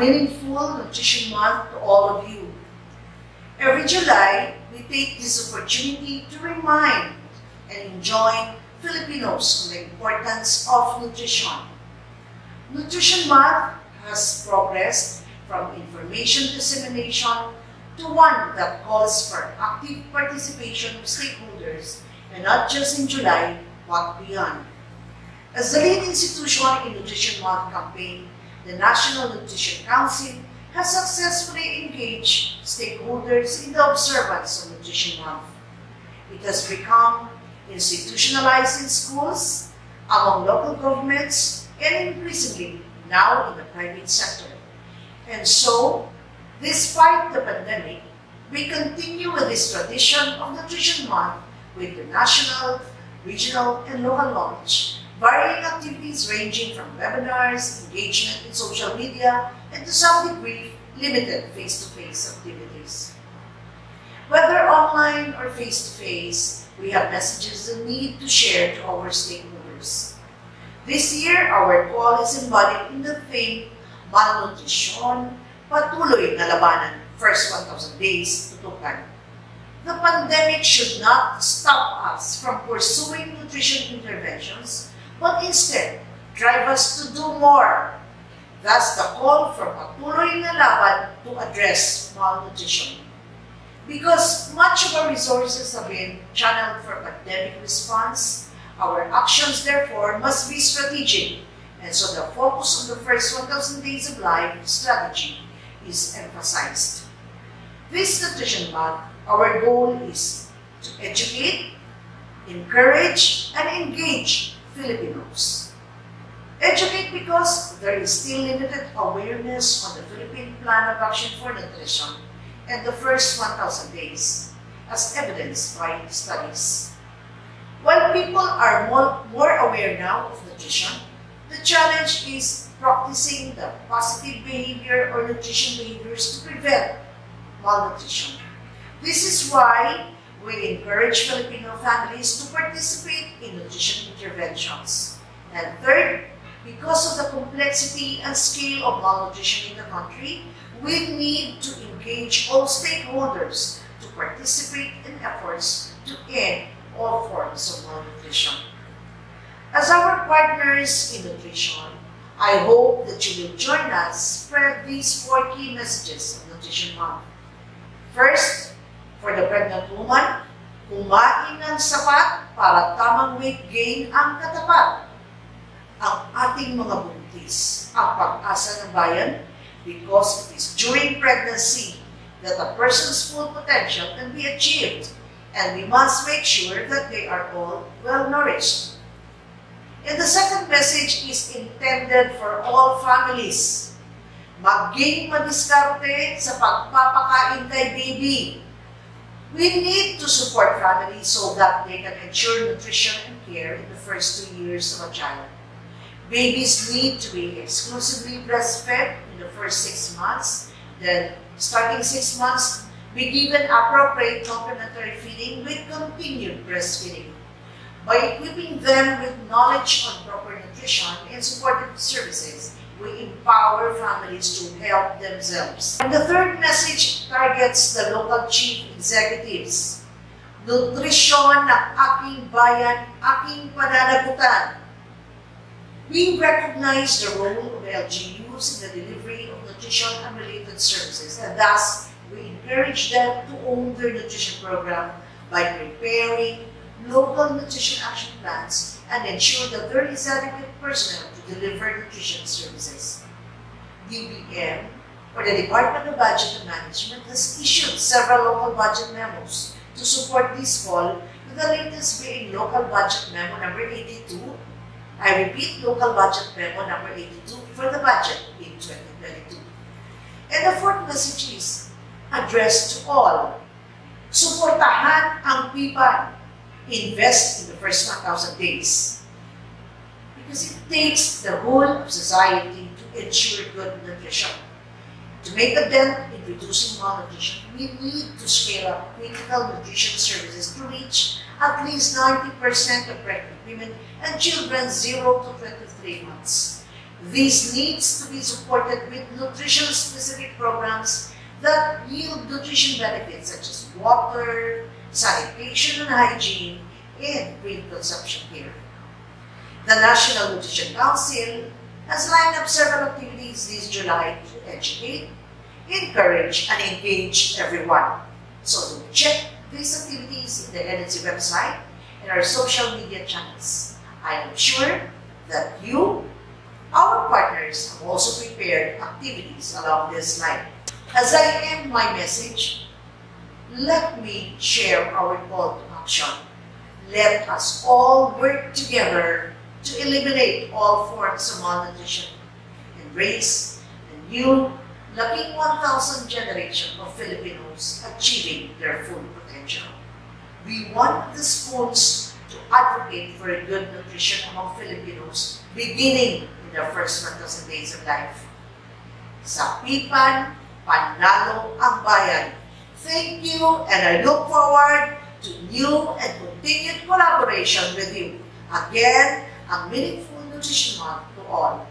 meaningful Nutrition Month to all of you. Every July, we take this opportunity to remind and enjoin Filipinos on the importance of nutrition. Nutrition Month has progressed from information dissemination to one that calls for active participation of stakeholders, and not just in July, but beyond. As the lead institution in Nutrition Month campaign, the National Nutrition Council has successfully engaged stakeholders in the observance of Nutrition Month. It has become institutionalized in schools, among local governments, and increasingly now in the private sector. And so, despite the pandemic, we continue with this tradition of Nutrition Month with the national, regional, and local launch, varying activities ranging from webinars, engagement in social media, and to some degree, limited face-to-face activities. Whether online or face-to-face, we have messages that need to share to our stakeholders. This year, our call is embodied in the theme Malnutrition, Patuloy na Labanan, First 1,000 Days, Tutukan. The pandemic should not stop us from pursuing nutrition interventions, but instead drive us to do more. Thus, the call for patuloy na laban to address malnutrition. Because much of our resources have been channeled for pandemic response, our actions, therefore, must be strategic. And so the focus on the first 1,000 days of life strategy is emphasized. This nutrition month, our goal is to educate, encourage, and engage Filipinos. Educate because there is still limited awareness on the Philippine Plan of Action for Nutrition and the first 1,000 days, as evidenced by studies. While people are more, more aware now of nutrition, the challenge is practicing the positive behavior or nutrition behaviors to prevent malnutrition. This is why we encourage Filipino families to participate in nutrition interventions. And third, because of the complexity and scale of malnutrition in the country, we need to engage all stakeholders to participate in efforts to end all forms of malnutrition. As our partners in nutrition, I hope that you will join us spread these four key messages of Nutrition Month. First, for the pregnant woman, kumain ng sapat para tamang weight gain ang katapat. Ang ating mga buntis, ang pag-asa ng bayan, because it is during pregnancy that a person's full potential can be achieved, and we must make sure that they are all well-nourished. And the second message is intended for all families. Maging madiskarte sa pagpapakain kay baby. We need to support families so that they can ensure nutrition and care in the first two years of a child. Babies need to be exclusively breastfed in the first six months. Then, starting six months, be given appropriate complementary feeding with continued breastfeeding. By equipping them with knowledge on proper nutrition and supportive services, we empower families to help themselves. And the third message targets the local chief executives. Nutrisyon ng aking bayan, aking pananagutan. We recognize the role of LGUs in the delivery of nutrition and related services, and thus we encourage them to own their nutrition program by preparing local nutrition action plans and ensure that there is adequate personnel deliver nutrition services. DBM, or the Department of Budget and Management, has issued several local budget memos to support this call, with the latest being Local Budget Memo number 82. I repeat, Local Budget Memo number 82 for the budget in 2022. And the fourth message is addressed to all. Suportahan ang PPAN invest in the first 1,000 days. Because it takes the whole of society to ensure good nutrition. To make a dent in reducing malnutrition, we need to scale up critical nutrition services to reach at least 90% of pregnant women and children 0 to 23 months. This needs to be supported with nutrition-specific programs that yield nutrition benefits such as water, sanitation and hygiene, and green consumption care. The National Nutrition Council has lined up several activities this July to educate, encourage, and engage everyone. So do check these activities in the NNC website and our social media channels. I am sure that you, our partners, have also prepared activities along this line. As I end my message, let me share our call to action. Let us all work together to eliminate all forms of malnutrition and raise a new Laking 1,000 generation of Filipinos achieving their full potential. We want the schools to advocate for a good nutrition among Filipinos beginning in their first 1,000 days of life. Sa PPAN, panalo ang bayan. Thank you and I look forward to new and continued collaboration with you. Again, a meaningful nutrition month to all.